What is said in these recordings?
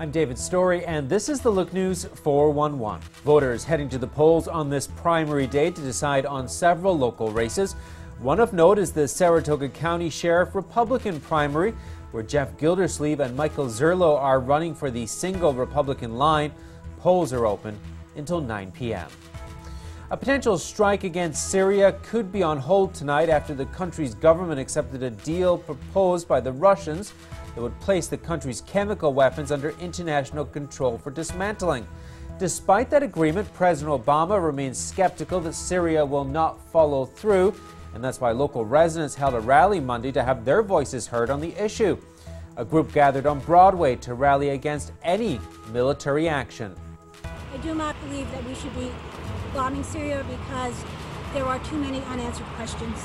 I'm David Storey, and this is the Look News 411. Voters heading to the polls on this primary day to decide on several local races. One of note is the Saratoga County Sheriff Republican primary, where Jeff Gildersleeve and Michael Zurlo are running for the single Republican line. Polls are open until 9 p.m. A potential strike against Syria could be on hold tonight after the country's government accepted a deal proposed by the Russians that would place the country's chemical weapons under international control for dismantling. Despite that agreement, President Obama remains skeptical that Syria will not follow through, and that's why local residents held a rally Monday to have their voices heard on the issue. A group gathered on Broadway to rally against any military action. I do not believe that we should be bombing Syria because there are too many unanswered questions.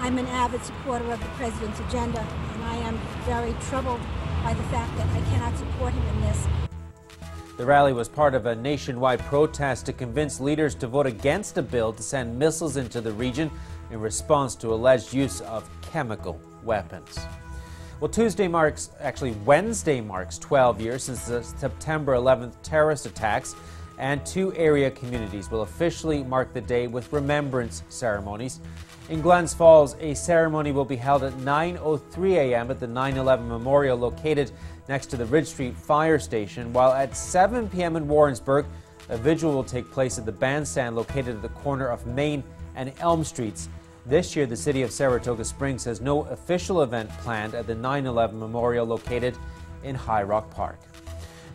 I'm an avid supporter of the president's agenda, and I am very troubled by the fact that I cannot support him in this. The rally was part of a nationwide protest to convince leaders to vote against a bill to send missiles into the region in response to alleged use of chemical weapons. Well, Tuesday marks, actually Wednesday marks 12 years since the September 11th terrorist attacks, and two area communities will officially mark the day with remembrance ceremonies. In Glens Falls, a ceremony will be held at 9.03 a.m. at the 9-11 Memorial located next to the Ridge Street Fire Station, while at 7 p.m. in Warrensburg, a vigil will take place at the bandstand located at the corner of Main and Elm Streets. This year, the city of Saratoga Springs has no official event planned at the 9-11 Memorial located in High Rock Park.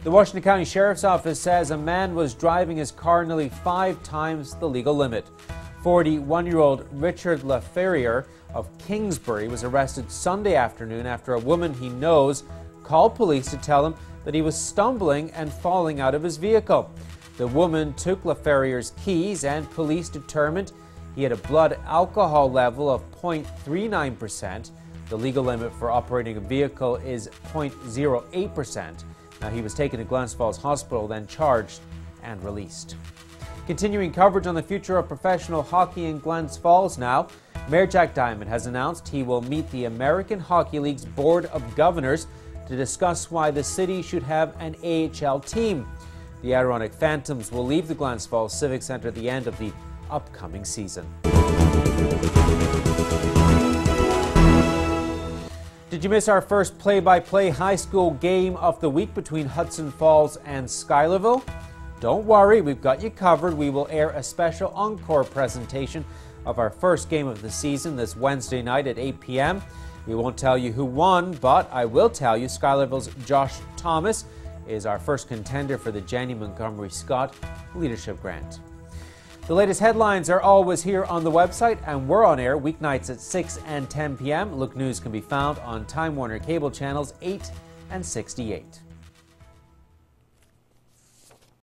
The Washington County Sheriff's Office says a man was driving his car nearly five times the legal limit. 41 year old Richard LaFerriere of Kingsbury was arrested Sunday afternoon after a woman he knows called police to tell him that he was stumbling and falling out of his vehicle. The woman took LaFerriere's keys, and police determined he had a blood alcohol level of 0.39%. The legal limit for operating a vehicle is 0.08%. Now, he was taken to Glens Falls Hospital, then charged and released. Continuing coverage on the future of professional hockey in Glens Falls now, Mayor Jack Diamond has announced he will meet the American Hockey League's Board of Governors to discuss why the city should have an AHL team. The Adirondack Phantoms will leave the Glens Falls Civic Center at the end of the upcoming season. Did you miss our first play by play high school game of the week between Hudson Falls and Schuylerville? Don't worry, we've got you covered. We will air a special encore presentation of our first game of the season this Wednesday night at 8 p.m. We won't tell you who won, but I will tell you Schuylerville's Josh Thomas is our first contender for the Janney Montgomery Scott Leadership Grant. The latest headlines are always here on the website, and we're on air weeknights at 6 and 10 p.m. Look News can be found on Time Warner Cable Channels 8 and 68.